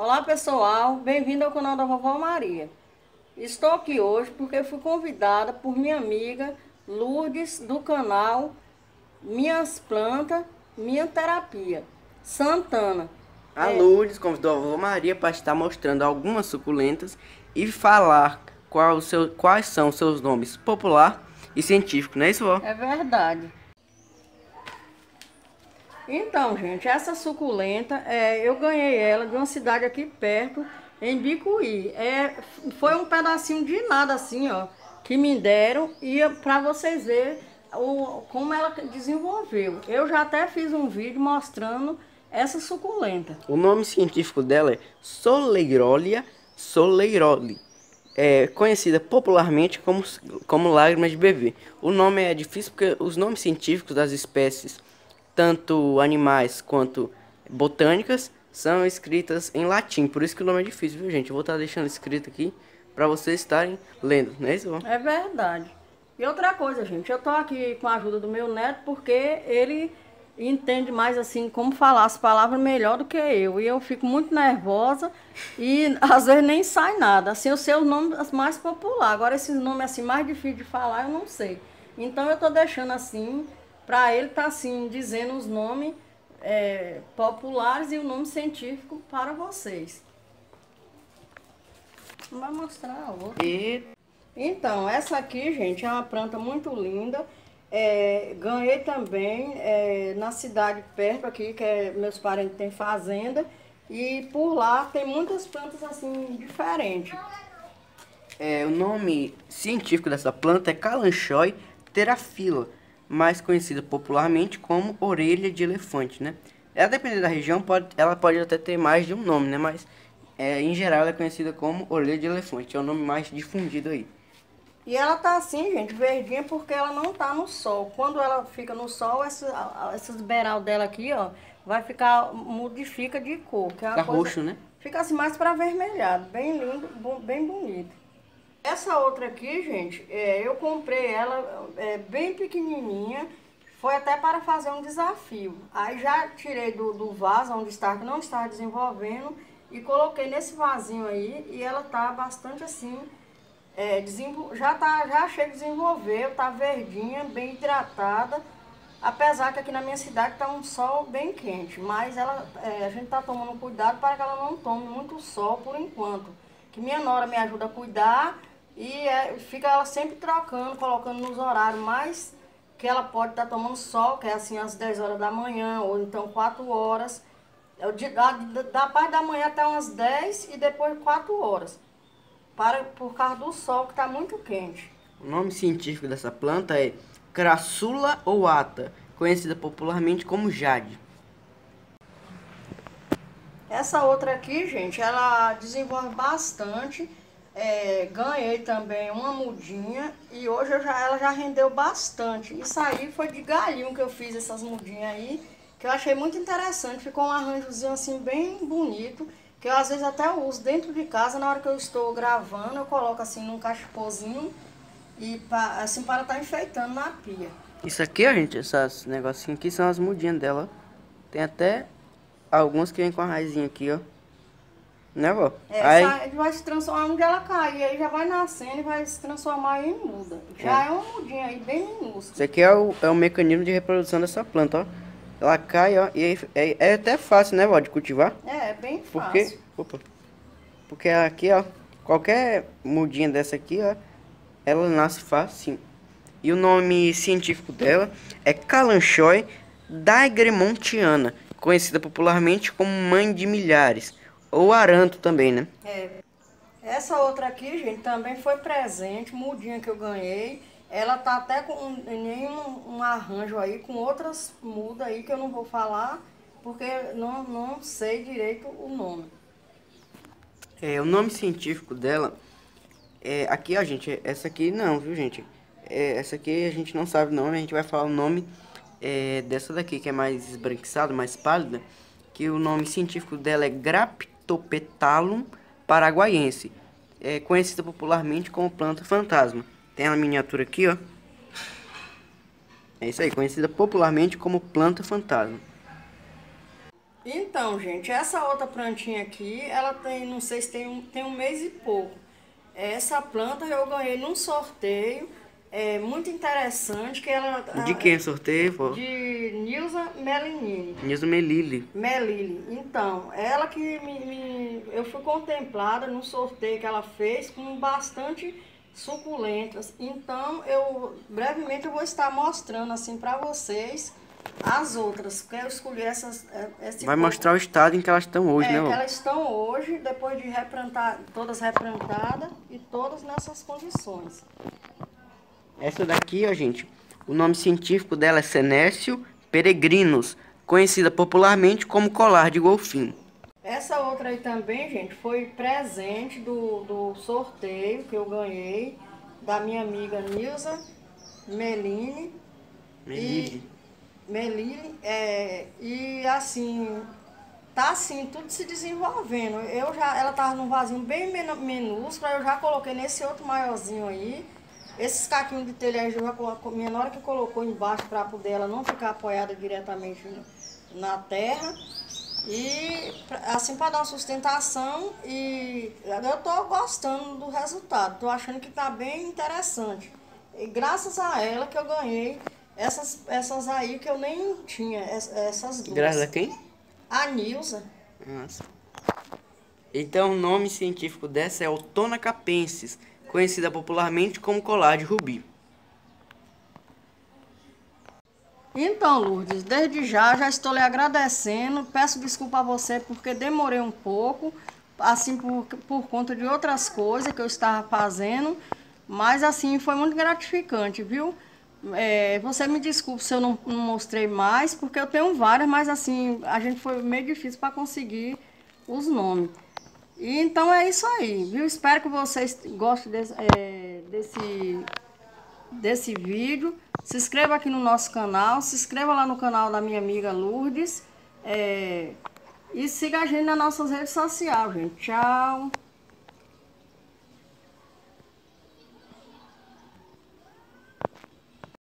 Olá pessoal, bem-vindo ao canal da Vovó Maria. Estou aqui hoje porque fui convidada por minha amiga Lourdes do canal Minhas Plantas, Minha Terapia, Santana. A é... Lourdes convidou a Vovó Maria para estar mostrando algumas suculentas e falar qual seu, quais são seus nomes popular e científico, não é isso, vó? É verdade. Então, gente, essa suculenta, é, eu ganhei ela de uma cidade aqui perto, em Bicuí. É, foi um pedacinho de nada assim, ó, que me deram e para vocês verem o, como ela desenvolveu. Eu já até fiz um vídeo mostrando essa suculenta. O nome científico dela é Soleirolia soleiroli. É conhecida popularmente como, como lágrimas de bebê. O nome é difícil porque os nomes científicos das espécies tanto animais quanto botânicas, são escritas em latim. Por isso que o nome é difícil, viu, gente? Eu vou estar deixando escrito aqui para vocês estarem lendo, não é isso? É verdade. E outra coisa, gente, eu tô aqui com a ajuda do meu neto porque ele entende mais assim como falar as palavras melhor do que eu. E eu fico muito nervosa e às vezes nem sai nada. Assim, eu sei os nomes mais populares. Agora esses nomes assim mais difíceis de falar, eu não sei. Então eu tô deixando assim para ele estar tá, assim dizendo os nomes é, populares e o nome científico para vocês. Vai mostrar a outra. E... Então, essa aqui, gente, é uma planta muito linda. É, ganhei também é, na cidade perto aqui, que é, meus parentes têm fazenda. E por lá tem muitas plantas assim diferentes. É, o nome científico dessa planta é Calanchoy terafila mais conhecida popularmente como orelha de elefante, né? Ela, dependendo da região, pode, ela pode até ter mais de um nome, né? Mas, é, em geral, ela é conhecida como orelha de elefante. É o nome mais difundido aí. E ela tá assim, gente, verdinha, porque ela não tá no sol. Quando ela fica no sol, essa, esses beiral dela aqui, ó, vai ficar, modifica de cor. Que é fica coisa, roxo, né? Fica assim mais para avermelhado. Bem lindo, bem bonito. Essa outra aqui, gente, é, eu comprei ela é, bem pequenininha, foi até para fazer um desafio. Aí já tirei do, do vaso onde está, que não estava desenvolvendo, e coloquei nesse vasinho aí, e ela tá bastante assim, é, já, tá, já chega a desenvolver, tá verdinha, bem hidratada, apesar que aqui na minha cidade tá um sol bem quente, mas ela, é, a gente tá tomando cuidado para que ela não tome muito sol por enquanto. Que minha nora me ajuda a cuidar e é, fica ela sempre trocando, colocando nos horários mais que ela pode estar tá tomando sol, que é assim às 10 horas da manhã, ou então 4 horas. É da, da parte da manhã até umas 10 e depois 4 horas. Para, por causa do sol que está muito quente. O nome científico dessa planta é Crassula ata, conhecida popularmente como jade. Essa outra aqui, gente, ela desenvolve bastante é, ganhei também uma mudinha e hoje já, ela já rendeu bastante. Isso aí foi de galinho que eu fiz essas mudinhas aí, que eu achei muito interessante. Ficou um arranjozinho assim bem bonito, que eu às vezes até uso dentro de casa, na hora que eu estou gravando, eu coloco assim num cachopozinho e pra, assim para estar tá enfeitando na pia. Isso aqui, gente, esses negocinhos aqui são as mudinhas dela. Tem até alguns que vem com a raizinha aqui, ó. Né, vó? É, aí... vai se transformar onde ela cair, aí já vai nascendo e vai se transformar em muda. Já é, é uma mudinha aí bem minúscula. Isso aqui é o, é o mecanismo de reprodução dessa planta, ó. Ela cai, ó, e é, é até fácil, né, vó, de cultivar. É, é bem porque, fácil. Opa, porque aqui, ó, qualquer mudinha dessa aqui, ó, ela nasce fácil. E o nome científico dela é Calanchoy dagremontiana, conhecida popularmente como mãe de milhares ou aranto também, né? É. Essa outra aqui, gente, também foi presente, mudinha que eu ganhei. Ela tá até com nenhum um arranjo aí, com outras mudas aí que eu não vou falar, porque não, não sei direito o nome. É, o nome científico dela é aqui, ó, gente, essa aqui não, viu, gente? É, essa aqui a gente não sabe o nome, a gente vai falar o nome é, dessa daqui, que é mais esbranquiçada, mais pálida, que o nome científico dela é Grapto Phytopetalum paraguaiense, é conhecida popularmente como planta fantasma. Tem a miniatura aqui, ó. É isso aí, conhecida popularmente como planta fantasma. Então, gente, essa outra plantinha aqui, ela tem, não sei se tem um, tem um mês e pouco. Essa planta eu ganhei num sorteio, é muito interessante, que ela... De quem é sorteio? Pô? De Nilza Melinini. Nilza Melili. Melili. Então, ela que me, me, eu fui contemplada no sorteio que ela fez com bastante suculentas. Então, eu brevemente eu vou estar mostrando assim para vocês as outras, que eu escolhi essas. É, esse Vai mostrar o estado em que elas estão hoje, é, né, elas estão hoje, depois de replantar, todas replantadas e todas nessas condições. Essa daqui, ó, gente, o nome científico dela é Senécio peregrinus, conhecida popularmente como colar de golfinho. Essa outra aí também, gente, foi presente do, do sorteio que eu ganhei da minha amiga Nilza Meline. Melili. Meline, é, e assim, tá assim, tudo se desenvolvendo. Eu já, ela tava num vasinho bem men- minúsculo, eu já coloquei nesse outro maiorzinho aí. Esses caquinhos de telha minha nora que colocou embaixo para poder ela não ficar apoiada diretamente na terra. E assim para dar uma sustentação e eu tô gostando do resultado, tô achando que tá bem interessante. E graças a ela que eu ganhei essas, essas aí que eu nem tinha, es- essas duas. Graças a quem? A Nilza. Nossa. Então, o nome científico dessa é Autona capensis, conhecida popularmente como colar de rubi. Então, Lourdes, desde já já estou lhe agradecendo. Peço desculpa a você porque demorei um pouco, assim por, por conta de outras coisas que eu estava fazendo, mas assim foi muito gratificante, viu? É, você me desculpe se eu não, não mostrei mais, porque eu tenho várias, mas assim, a gente foi meio difícil para conseguir os nomes. Então é isso aí, viu? Espero que vocês gostem desse, é, desse desse vídeo. Se inscreva aqui no nosso canal, se inscreva lá no canal da minha amiga Lourdes. é, e siga a gente nas nossas redes sociais, gente. Tchau!